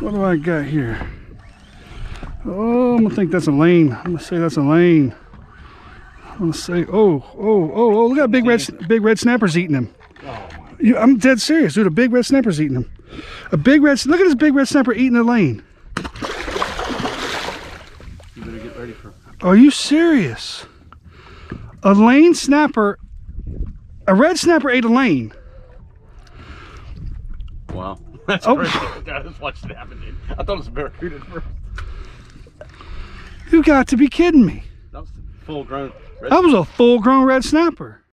What do I got here? Oh, I'm gonna think that's a lane. I'm gonna say that's a lane. I'm gonna say, oh, oh, oh, oh! Look at big red, big red snapper's eating him. You, I'm dead serious, dude. A big red snapper's eating him. A big red. Look at this big red snapper eating a lane. You better get ready for. Are you serious? A lane snapper, a red snapper ate a lane. Wow. That's Oh. crazy. I just watched it happen, dude. I thought it was a barracuda first. You got to be kidding me. That was full grown. That was a full grown red snapper.